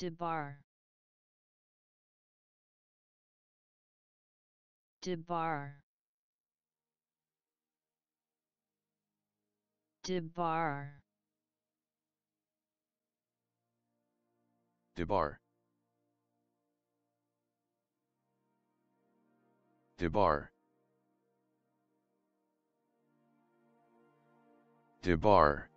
Debar. Debar. Debar. Debar. Debar. Debar.